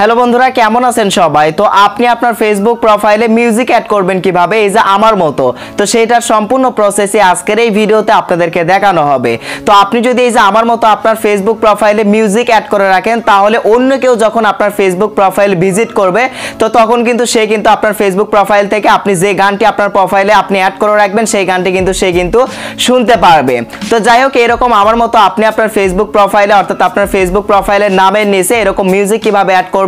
Hello বন্ধুরা, কেমন আছেন সবাই? তো আপনি আপনার ফেসবুক প্রোফাইলে মিউজিক অ্যাড করবেন কীভাবে? এই যে আমার মতো। তো সেটার সম্পূর্ণ প্রসেসই আজকের এই ভিডিওতে আপনাদেরকে দেখানো হবে। তো আপনি যদি এই যে আমার মতো আপনার ফেসবুক প্রোফাইলে মিউজিক অ্যাড করে রাখেন, তাহলে অন্য কেউ যখন আপনার ফেসবুক প্রোফাইল ভিজিট করবে, তো তখন কিন্তু সে কিন্তু আপনার ফেসবুক প্রোফাইল থেকে আপনি যে গানটি আপনার প্রোফাইলে আপনি অ্যাড করে রাখবেন, সেই গানটি কিন্তু সে কিন্তু শুনতে পারবে। তো যাই হোক, এরকম আমার মতো আপনি আপনার ফেসবুক প্রোফাইলে অর্থাৎ আপনার ফেসবুক প্রোফাইলের নামের নিচে এরকম মিউজিক কীভাবে অ্যাড করবেন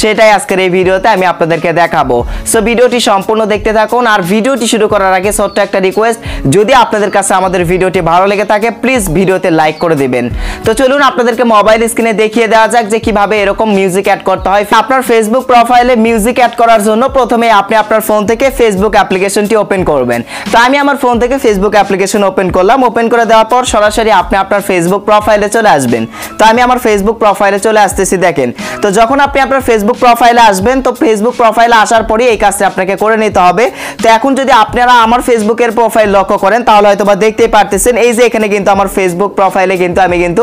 সেটাই আজকের এই ভিডিওতে আমি আপনাদেরকে দেখাবো। সো ভিডিওটি সম্পূর্ণ দেখতে থাকুন আর ভিডিওটি শুরু করার আগে ছোট্ট একটা রিকোয়েস্ট যদি আপনাদের কাছে আমাদের ভিডিওটি ভালো লেগে থাকে প্লিজ ভিডিওতে লাইক করে দিবেন। তো চলুন আপনাদেরকে মোবাইল স্ক্রিনে দেখিয়ে দেওয়া যাক যে কীভাবে এরকম মিউজিক অ্যাড করতে হয়। আপনার ফেসবুক প্রোফাইলে মিউজিক অ্যাড করার জন্য প্রথমে আপনি আপনার ফোন থেকে ফেসবুক অ্যাপ্লিকেশনটি ওপেন করবেন। তো আমি আমার ফোন থেকে ফেসবুক অ্যাপ্লিকেশন ওপেন করলাম। ওপেন করে দেওয়ার পর সরাসরি আপনি আপনার ফেসবুক প্রোফাইলে চলে আসবেন। তো আমি আমার ফেসবুক প্রোফাইলে চলে আসতেছি, দেখেন। তো যখন আপনি আপনার ফেসবুক প্রোফাইলে আসবেন, তো ফেসবুক প্রোফাইলে আসার পরে এই কাজটা আপনাকে করে নিতে হবে। তো এখন যদি আপনারা আমার ফেসবুকের প্রোফাইল লক্ষ্য করেন, তাহলে হয়তো বা দেখতেই পারতেছেন, এই যে এখানে কিন্তু আমার ফেসবুক প্রোফাইলে কিন্তু আমি কিন্তু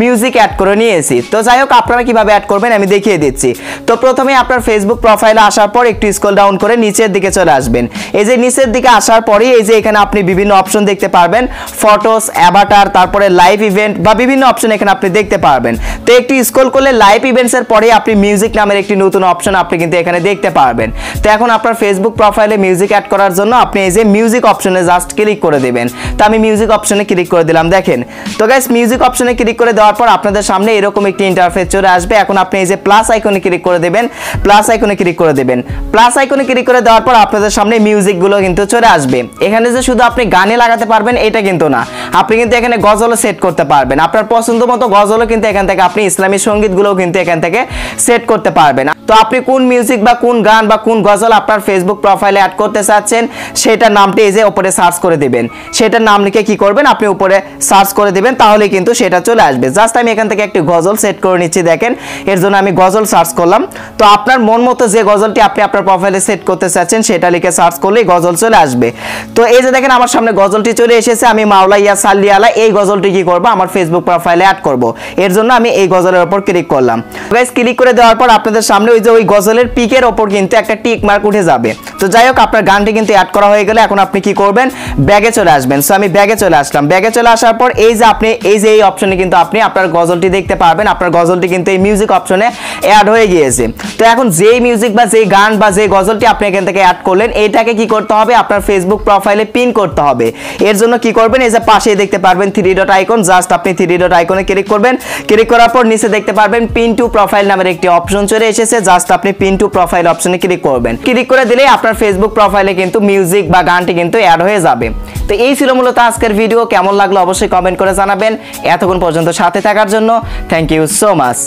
মিউজিক অ্যাড করে নিয়েছি। তো যাই হোক, আপনারা কীভাবে অ্যাড করবেন আমি দেখিয়ে দিচ্ছি। তো প্রথমে আপনার ফেসবুক প্রোফাইলে আসার পর একটু স্ক্রল ডাউন করে নিচের দিকে চলে আসবেন। এই যে নিচের দিকে আসার পরে এই যে এখানে আপনি বিভিন্ন অপশন দেখতে পারবেন ফটোস অ্যাভাটার তারপরে লাইভ ইভেন্ট বা বিভিন্ন অপশন এখানে আপনি দেখতে পারবেন। তো একটু স্ক্রল করলে লাইভ ইভেন্টস এর পরে আপনি মিউজিক নামের একটি নতুন অপশন আপনি কিন্তু এখানে দেখতে পারবেন। তো এখন আপনার ফেসবুক প্রোফাইলে মিউজিক অ্যাড করার জন্য আপনি এই যে মিউজিক অপশনে জাস্ট ক্লিক করে দেবেন। তো আমি মিউজিক অপশনে ক্লিক করে দিলাম, দেখেন। তো গাইস মিউজিক অপশনে ক্লিক করে দেওয়ার পর আপনাদের সামনে এরকম একটি ইন্টারফেস চলে আসবে। এখন আপনি এই যে প্লাস আইকনে ক্লিক করে দেবেন প্লাস আইকনে ক্লিক করে দেবেন। প্লাস আইকনে ক্লিক করে দেওয়ার পর আপনাদের সামনে মিউজিকগুলো কিন্তু চলে আসবে। এখানে যে শুধু আপনি গানে লাগাতে পারবেন, এটা কিন্তু না। আপনি কিন্তু এখানে গজলও সেট করতে পারবেন। আপনার পছন্দ মতো গজলও কিন্তু এখান থেকে আপনি ইসলামী সঙ্গীতগুলোও কিন্তু এখান থেকে সেট করতে পারবেন। তো আপনি কোন মিউজিক বা কোন গান বা কোন গজল আপনার ফেসবুক প্রোফাইলে অ্যাড করতে চাচ্ছেন, সেটার নামটি এই যে উপরে সার্চ করে দিবেন। সেটার নাম লিখে কি করবেন? আপনি উপরে সার্চ করে দিবেন, তাহলে কিন্তু সেটা চলে আসবে। জাস্ট আমি এখান থেকে একটি গজল সেট করে নিচ্ছি, দেখেন। এর জন্য আমি গজল সার্চ করলাম। তো আপনার মন মতো যে গজলটি আপনি আপনার প্রোফাইলে সেট করতে চাচ্ছেন, সেটা লিখে সার্চ করলেই গজল চলে আসবে। তো এই যে দেখেন, আমার সামনে গজলটি চলে এসেছে। আমি মাওলা ইয়া সাল্লি আলা এই গজলটি কি করব? আমার ফেসবুক প্রোফাইলে অ্যাড করব। এর জন্য আমি এই গজলের উপর ক্লিক করলাম। গাইস ক্লিক করে দেওয়ার পর আপনাদের সামনে ওই যে ওই গজলের পিকের ওপর কিন্তু একটা টিক মার্ক উঠে যাবে। তো যাই হোক, আপনার গানটি কিন্তু অ্যাড করা হয়ে গেলে এখন আপনি কি করবেন? ব্যাগে চলে আসবেন। সো আমি ব্যাগে চলে আসলাম। ব্যাগে চলে আসার পর এই যে আপনি, এই যে এই অপশনে কিন্তু আপনি আপনার গজলটি দেখতে পারবেন আপনার গজলটি কিন্তু এই মিউজিক অপশনে অ্যাড হয়ে গিয়েছে। তো এখন যেই মিউজিক বা যেই গান বা যেই গজলটি আপনি এখান থেকে অ্যাড করলেন এইটাকে কি করতে হবে? আপনার ফেসবুক প্রোফাইলে পিন করতে হবে। এর জন্য কি করবেন? এই যে পাশেই দেখতে পারবেন থ্রি ডট আইকন জাস্ট আপনি থ্রি ডট আইকনে ক্লিক করবেন। ক্লিক করার পর নিচে দেখতে পারবেন পিন টু প্রোফাইল নামের একটি অপশন চলে এসেছে জাস্ট আপনি পিন টু প্রোফাইল অপশনে ক্লিক করবেন। ক্লিক করে দিলে আপনার ফেসবুক প্রোফাইলে কিন্তু মিউজিক বা গানটি কিন্তু অ্যাড হয়ে যাবে। তো এই ছিল মূলত আজকের ভিডিও কেমন লাগল অবশ্যই কমেন্ট করে জানাবেন। এতক্ষণ পর্যন্ত সাথে থাকার জন্য থ্যাংক ইউ সো মাচ